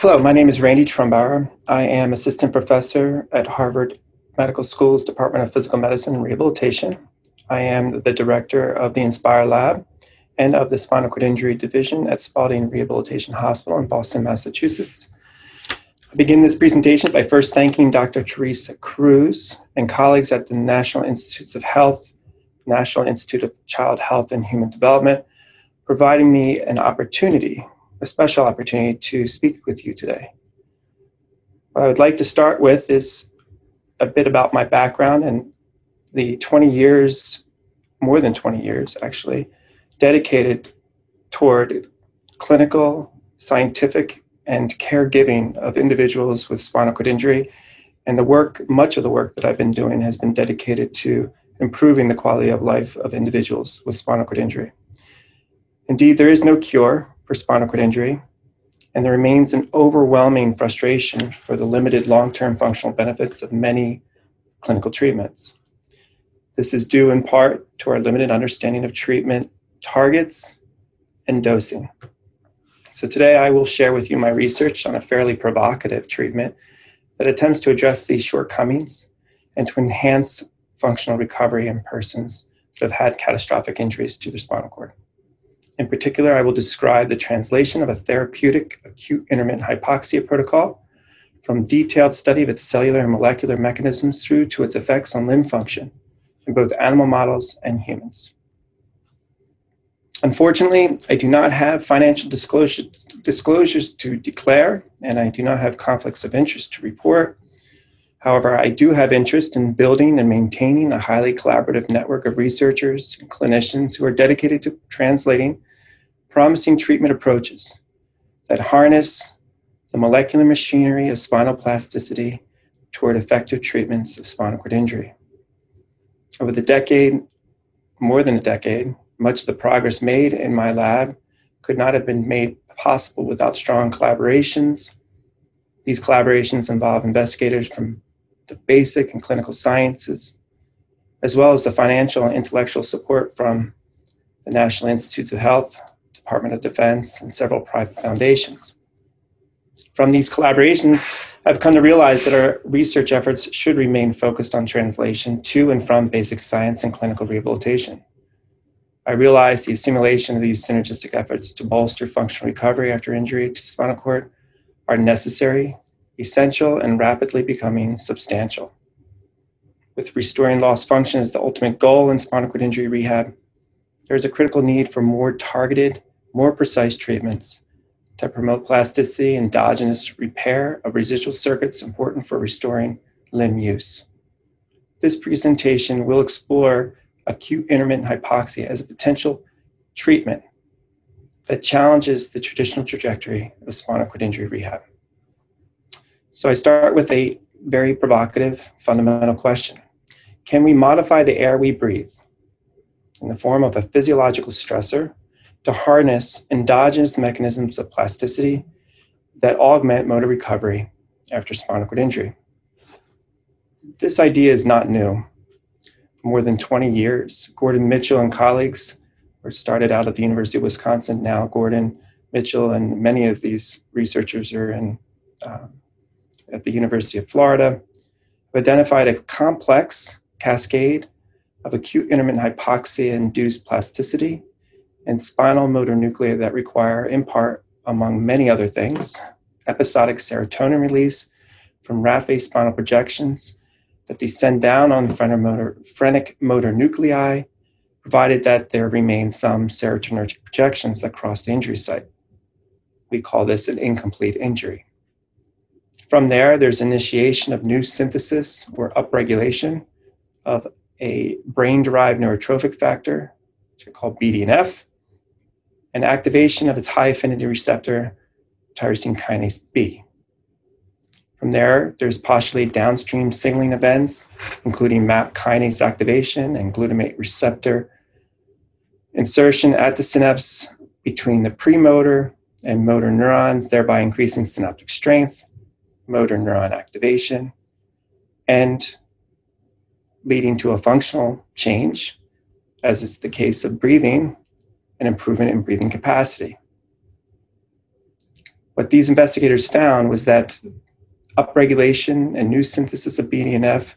Hello, my name is Randy Trumbauer. I am assistant professor at Harvard Medical School's Department of Physical Medicine and Rehabilitation. I am the director of the Inspire Lab and of the Spinal Cord Injury Division at Spaulding Rehabilitation Hospital in Boston, Massachusetts. I begin this presentation by first thanking Dr. Teresa Cruz and colleagues at the National Institutes of Health, National Institute of Child Health and Human Development, providing me an opportunity a special opportunity to speak with you today. What I would like to start with is a bit about my background and the 20 years, more than 20 years actually, dedicated toward clinical, scientific, and caregiving of individuals with spinal cord injury. And the work, much of the work that I've been doing has been dedicated to improving the quality of life of individuals with spinal cord injury. Indeed, there is no cure for spinal cord injury, and there remains an overwhelming frustration for the limited long term functional benefits of many clinical treatments. This is due in part to our limited understanding of treatment targets and dosing. So, today I will share with you my research on a fairly provocative treatment that attempts to address these shortcomings and to enhance functional recovery in persons that have had catastrophic injuries to their spinal cord. In particular, I will describe the translation of a therapeutic acute intermittent hypoxia protocol from detailed study of its cellular and molecular mechanisms through to its effects on limb function in both animal models and humans. Unfortunately, I do not have financial disclosure, disclosures to declare, and I do not have conflicts of interest to report. However, I do have interest in building and maintaining a highly collaborative network of researchers and clinicians who are dedicated to translating promising treatment approaches that harness the molecular machinery of spinal plasticity toward effective treatments of spinal cord injury. Over the decade, more than a decade, much of the progress made in my lab could not have been made possible without strong collaborations. These collaborations involve investigators from the basic and clinical sciences, as well as the financial and intellectual support from the National Institutes of Health, Department of Defense, and several private foundations. From these collaborations, I've come to realize that our research efforts should remain focused on translation to and from basic science and clinical rehabilitation. I realize the assimilation of these synergistic efforts to bolster functional recovery after injury to spinal cord are necessary, essential, and rapidly becoming substantial. With restoring lost function as the ultimate goal in spinal cord injury rehab, there is a critical need for more targeted more precise treatments to promote plasticity and endogenous repair of residual circuits important for restoring limb use. This presentation will explore acute intermittent hypoxia as a potential treatment that challenges the traditional trajectory of spinal cord injury rehab. So I start with a very provocative fundamental question. Can we modify the air we breathe in the form of a physiological stressor to harness endogenous mechanisms of plasticity that augment motor recovery after spinal cord injury. This idea is not new. For more than 20 years, Gordon Mitchell and colleagues were started out at the University of Wisconsin. Now, Gordon Mitchell and many of these researchers are in, um, at the University of Florida, have identified a complex cascade of acute intermittent hypoxia induced plasticity and spinal motor nuclei that require, in part, among many other things, episodic serotonin release from raphe spinal projections that descend down on motor, phrenic motor nuclei, provided that there remain some serotonergic projections that cross the injury site. We call this an incomplete injury. From there, there's initiation of new synthesis or upregulation of a brain derived neurotrophic factor, which are called BDNF, and activation of its high affinity receptor, tyrosine kinase B. From there, there's postulate downstream signaling events, including MAP kinase activation and glutamate receptor insertion at the synapse between the premotor and motor neurons, thereby increasing synaptic strength, motor neuron activation, and leading to a functional change, as is the case of breathing, an improvement in breathing capacity. what these investigators found was that upregulation and new synthesis of BDNF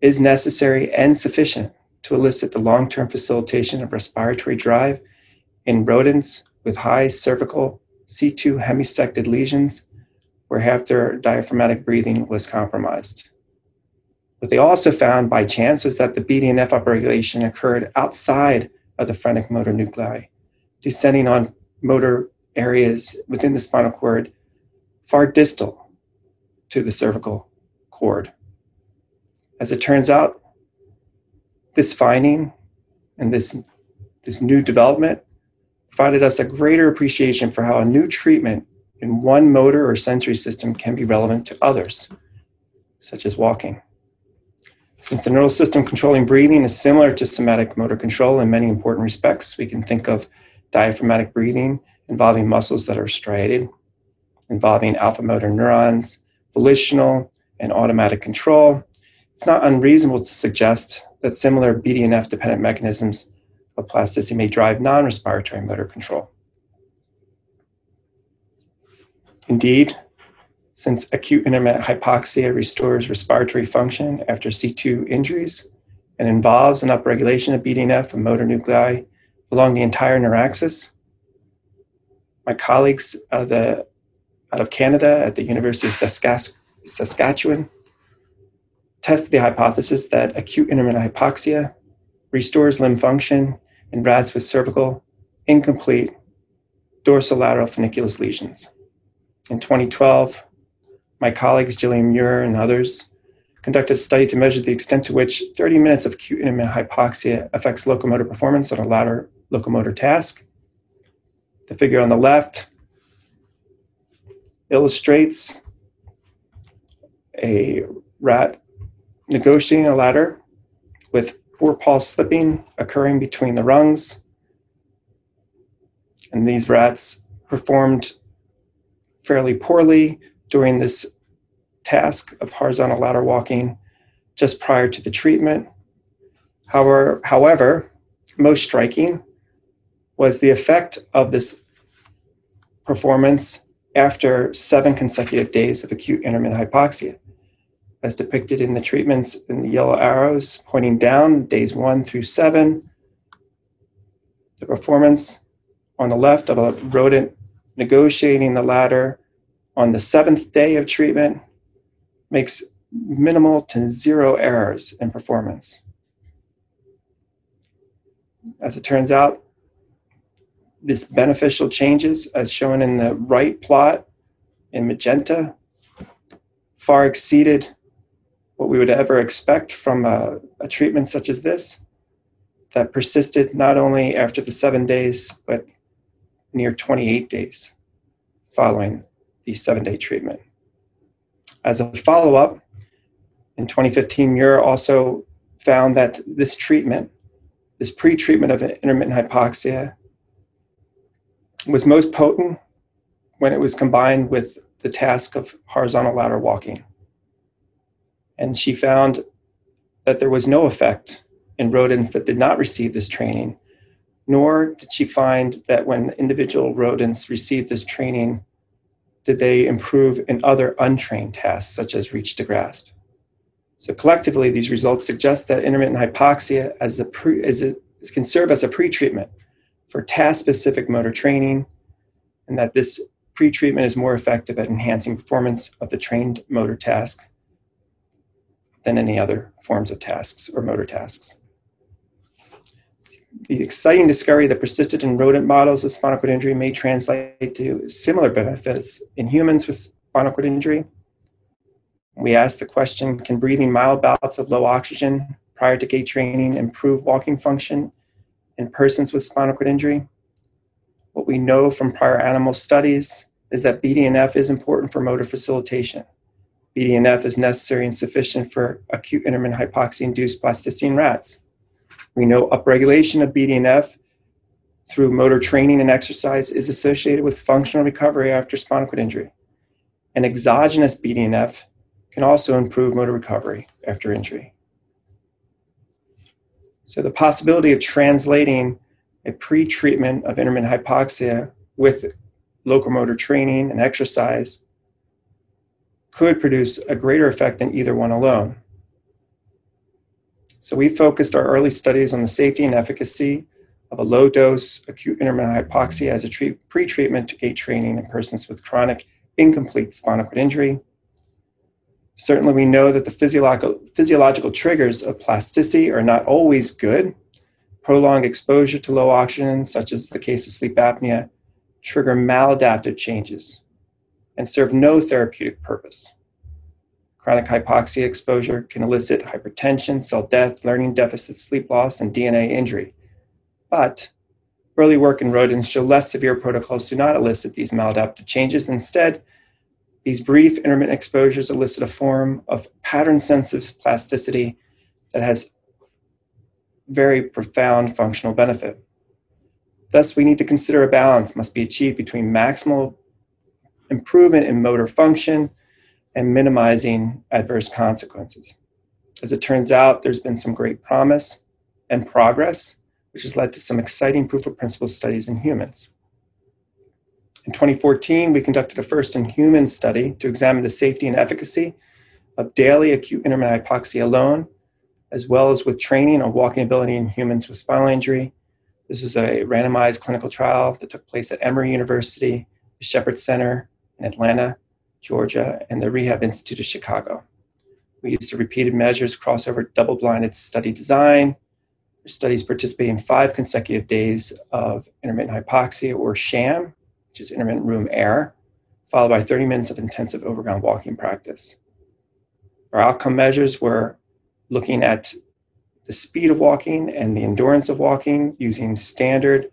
is necessary and sufficient to elicit the long term facilitation of respiratory drive in rodents with high cervical C2 hemisected lesions where half their diaphragmatic breathing was compromised. What they also found by chance was that the BDNF upregulation occurred outside of the phrenic motor nuclei, descending on motor areas within the spinal cord far distal to the cervical cord. As it turns out, this finding and this, this new development provided us a greater appreciation for how a new treatment in one motor or sensory system can be relevant to others, such as walking. Since the neural system controlling breathing is similar to somatic motor control in many important respects, we can think of diaphragmatic breathing involving muscles that are striated, involving alpha motor neurons, volitional and automatic control. It's not unreasonable to suggest that similar BDNF dependent mechanisms of plasticity may drive non respiratory motor control. Indeed, since acute intermittent hypoxia restores respiratory function after C2 injuries and involves an upregulation of BDNF and motor nuclei along the entire neuraxis, my colleagues out of, the, out of Canada at the University of Saskatchewan tested the hypothesis that acute intermittent hypoxia restores limb function in rats with cervical, incomplete, dorsolateral funiculus lesions. In 2012, my colleagues, Gillian Muir and others, conducted a study to measure the extent to which 30 minutes of acute intermittent hypoxia affects locomotor performance on a ladder locomotor task. The figure on the left illustrates a rat negotiating a ladder with four slipping occurring between the rungs. And these rats performed fairly poorly during this task of horizontal ladder walking just prior to the treatment. However, however, most striking was the effect of this performance after seven consecutive days of acute intermittent hypoxia, as depicted in the treatments in the yellow arrows pointing down, days one through seven. The performance on the left of a rodent negotiating the ladder on the seventh day of treatment makes minimal to zero errors in performance. As it turns out, this beneficial changes, as shown in the right plot in magenta, far exceeded what we would ever expect from a, a treatment such as this that persisted not only after the seven days, but near 28 days following the seven day treatment. As a follow up, in 2015, Muir also found that this treatment, this pre treatment of intermittent hypoxia, was most potent when it was combined with the task of horizontal ladder walking. And she found that there was no effect in rodents that did not receive this training, nor did she find that when individual rodents received this training, did they improve in other untrained tasks, such as reach to grasp. So collectively, these results suggest that intermittent hypoxia as a pre, as a, can serve as a pre-treatment for task-specific motor training, and that this pre-treatment is more effective at enhancing performance of the trained motor task than any other forms of tasks or motor tasks. The exciting discovery that persisted in rodent models of spinal cord injury may translate to similar benefits in humans with spinal cord injury. We asked the question Can breathing mild bouts of low oxygen prior to gait training improve walking function in persons with spinal cord injury? What we know from prior animal studies is that BDNF is important for motor facilitation. BDNF is necessary and sufficient for acute intermittent hypoxia induced plasticity in rats. We know upregulation of BDNF through motor training and exercise is associated with functional recovery after spinal cord injury. And exogenous BDNF can also improve motor recovery after injury. So the possibility of translating a pre-treatment of intermittent hypoxia with locomotor training, and exercise could produce a greater effect than either one alone. So we focused our early studies on the safety and efficacy of a low dose acute intermittent hypoxia as a treat, pre-treatment to gait training in persons with chronic incomplete spinal cord injury. Certainly, we know that the physiological, physiological triggers of plasticity are not always good. Prolonged exposure to low oxygen, such as the case of sleep apnea, trigger maladaptive changes and serve no therapeutic purpose. Chronic hypoxia exposure can elicit hypertension, cell death, learning deficits, sleep loss, and DNA injury. But early work in rodents show less severe protocols do not elicit these maladaptive changes. Instead, these brief intermittent exposures elicit a form of pattern sensitive plasticity that has very profound functional benefit. Thus, we need to consider a balance must be achieved between maximal improvement in motor function and minimizing adverse consequences. As it turns out, there's been some great promise and progress, which has led to some exciting proof of principle studies in humans. In 2014, we conducted a first in human study to examine the safety and efficacy of daily acute intermittent hypoxia alone, as well as with training on walking ability in humans with spinal injury. This is a randomized clinical trial that took place at Emory University, the Shepherd Center in Atlanta, Georgia, and the Rehab Institute of Chicago. We used a repeated measures crossover double blinded study design. The studies participate in five consecutive days of intermittent hypoxia or sham, which is intermittent room air, followed by 30 minutes of intensive overground walking practice. Our outcome measures were looking at the speed of walking and the endurance of walking using standard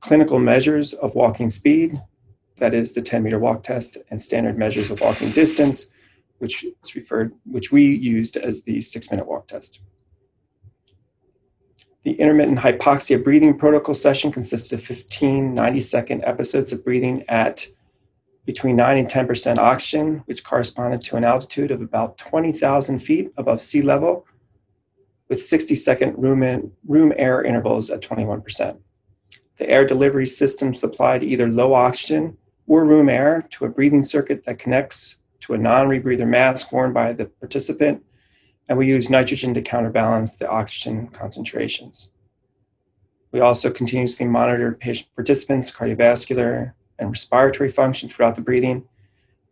clinical measures of walking speed, that is the 10 meter walk test, and standard measures of walking distance, which is referred, which we used as the six minute walk test. The intermittent hypoxia breathing protocol session consisted of 15 90 second episodes of breathing at between 9 and 10% oxygen, which corresponded to an altitude of about 20,000 feet above sea level, with 60 second room, in, room air intervals at 21%. The air delivery system supplied either low oxygen or room air to a breathing circuit that connects to a non rebreather mask worn by the participant and we use nitrogen to counterbalance the oxygen concentrations. We also continuously monitor patient participants' cardiovascular and respiratory function throughout the breathing,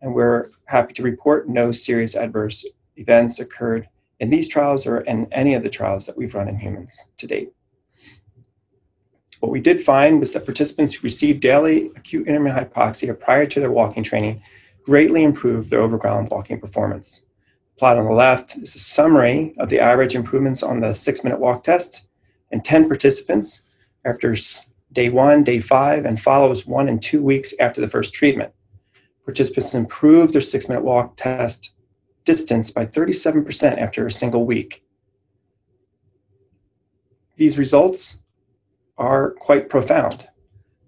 and we're happy to report no serious adverse events occurred in these trials or in any of the trials that we've run in humans to date. What we did find was that participants who received daily acute intermittent hypoxia prior to their walking training greatly improved their overground walking performance The plot on the left is a summary of the average improvements on the six minute walk test in 10 participants after day one, day five, and follows one and two weeks after the first treatment. Participants improved their six minute walk test distance by 37% after a single week. These results are quite profound,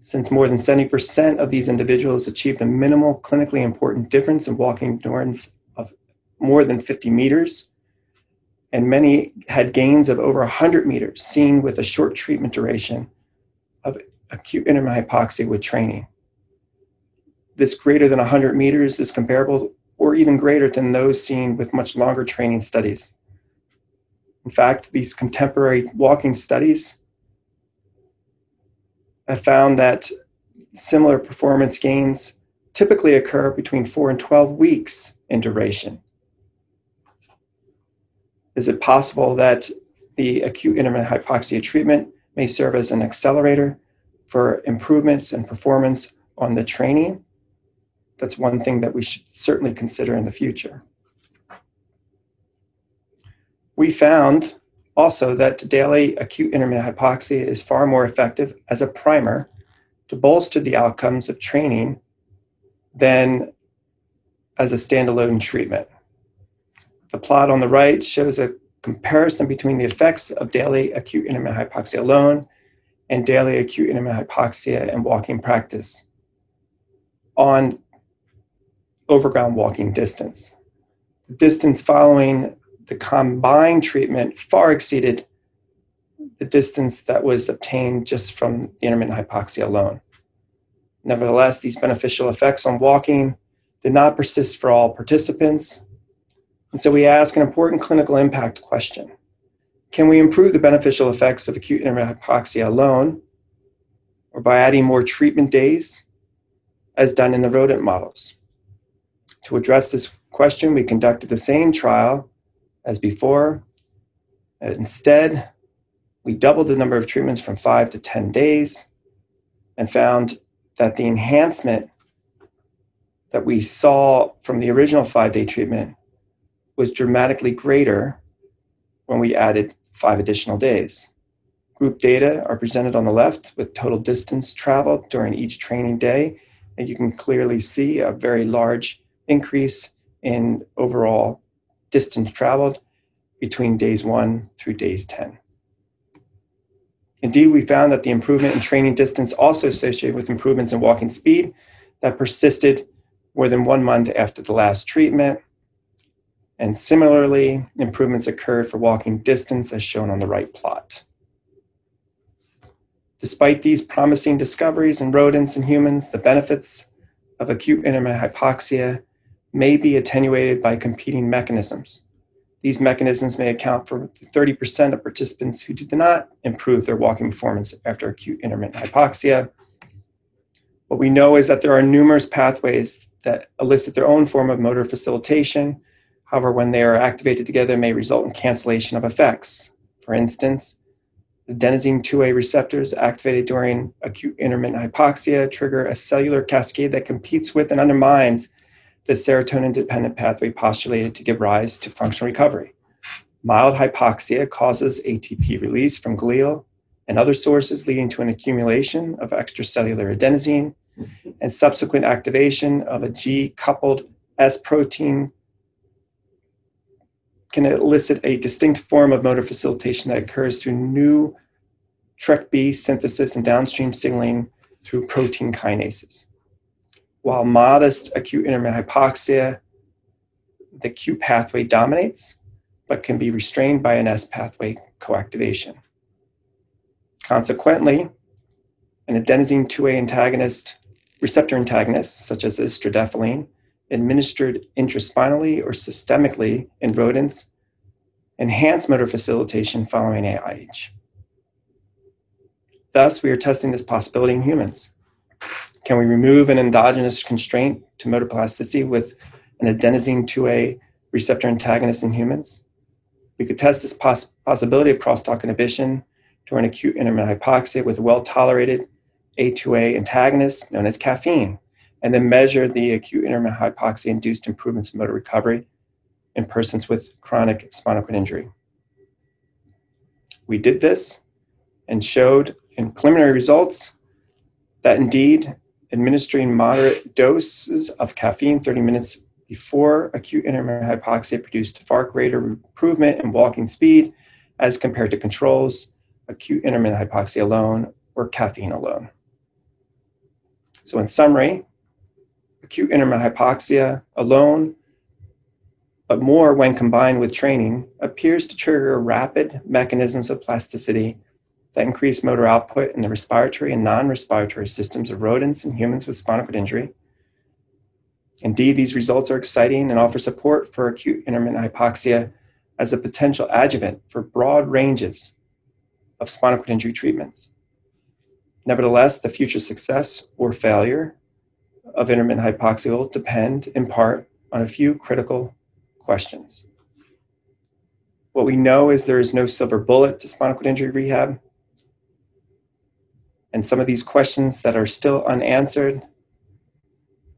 since more than 70% of these individuals achieved a minimal clinically important difference in walking endurance of more than 50 meters, and many had gains of over 100 meters, seen with a short treatment duration of acute intermittent hypoxia with training. This greater than 100 meters is comparable or even greater than those seen with much longer training studies. In fact, these contemporary walking studies have found that similar performance gains typically occur between 4 and 12 weeks in duration. Is it possible that the acute intermittent hypoxia treatment may serve as an accelerator for improvements in performance on the training? That's one thing that we should certainly consider in the future. We found also that daily acute intermittent hypoxia is far more effective as a primer to bolster the outcomes of training than as a standalone treatment. The plot on the right shows a comparison between the effects of daily acute intermittent hypoxia alone and daily acute intermittent hypoxia and walking practice on overground walking distance. The distance following the combined treatment far exceeded the distance that was obtained just from the intermittent hypoxia alone. Nevertheless, these beneficial effects on walking did not persist for all participants. And so we ask an important clinical impact question Can we improve the beneficial effects of acute intermittent hypoxia alone or by adding more treatment days, as done in the rodent models? To address this question, we conducted the same trial as before. Uh, instead, we doubled the number of treatments from five to 10 days and found that the enhancement that we saw from the original five day treatment was dramatically greater when we added five additional days. Group data are presented on the left with total distance traveled during each training day, and you can clearly see a very large increase in overall distance traveled between days one through days 10. Indeed, we found that the improvement in training distance also associated with improvements in walking speed that persisted more than one month after the last treatment. And similarly, improvements occurred for walking distance as shown on the right plot. Despite these promising discoveries in rodents and humans, the benefits of acute intermittent hypoxia may be attenuated by competing mechanisms. These mechanisms may account for 30% of participants who did not improve their walking performance after acute intermittent hypoxia. What we know is that there are numerous pathways that elicit their own form of motor facilitation. However, when they are activated together, may result in cancellation of effects. For instance, the adenosine 2A receptors activated during acute intermittent hypoxia trigger a cellular cascade that competes with and undermines the serotonin dependent pathway postulated to give rise to functional recovery. Mild hypoxia causes ATP release from glial and other sources, leading to an accumulation of extracellular adenosine and subsequent activation of a G coupled S protein can elicit a distinct form of motor facilitation that occurs through new TrkB synthesis and downstream signaling through protein kinases. While modest acute intermittent hypoxia, the Q pathway dominates, but can be restrained by an S pathway coactivation. Consequently, an adenosine 2A antagonist, receptor antagonist, such as istradefylline, administered intraspinally or systemically in rodents, enhance motor facilitation following AIH. Thus, we are testing this possibility in humans. Can we remove an endogenous constraint to motor plasticity with an adenosine 2A receptor antagonist in humans? We could test this poss- possibility of crosstalk inhibition during acute intermittent hypoxia with a well tolerated A2A antagonist known as caffeine, and then measure the acute intermittent hypoxia induced improvements in motor recovery in persons with chronic spinal cord injury. We did this and showed in preliminary results that indeed administering moderate doses of caffeine 30 minutes before acute intermittent hypoxia produced far greater improvement in walking speed as compared to controls, acute intermittent hypoxia alone, or caffeine alone. So, in summary, acute intermittent hypoxia alone, but more when combined with training, appears to trigger rapid mechanisms of plasticity that increase motor output in the respiratory and non respiratory systems of rodents and humans with spinal cord injury. Indeed, these results are exciting and offer support for acute intermittent hypoxia as a potential adjuvant for broad ranges of spinal cord injury treatments. Nevertheless, the future success or failure of intermittent hypoxia will depend in part on a few critical questions. What we know is there is no silver bullet to spinal cord injury rehab. And some of these questions that are still unanswered,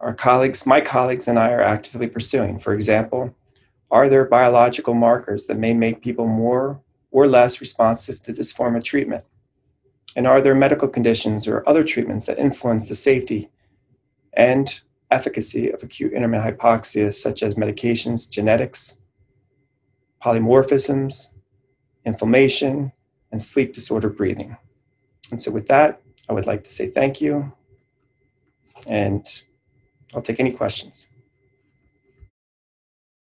our colleagues, my colleagues, and I are actively pursuing. For example, are there biological markers that may make people more or less responsive to this form of treatment? And are there medical conditions or other treatments that influence the safety and efficacy of acute intermittent hypoxia, such as medications, genetics, polymorphisms, inflammation, and sleep disorder breathing? And so, with that, I would like to say thank you, and I'll take any questions.